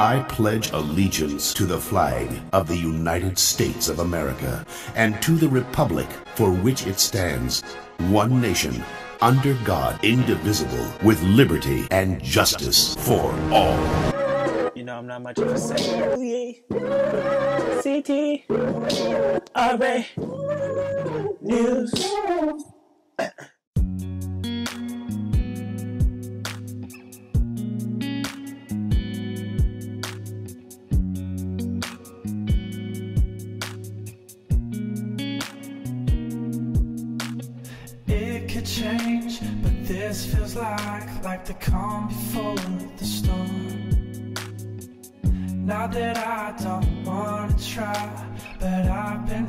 I pledge allegiance to the flag of the United States of America and to the republic for which it stands, one nation, under God, indivisible, with liberty and justice for all. You know, I'm not much of a singer. C T R A News. Could change, but this feels like like the calm before the storm. Not that I don't wanna try, but I've been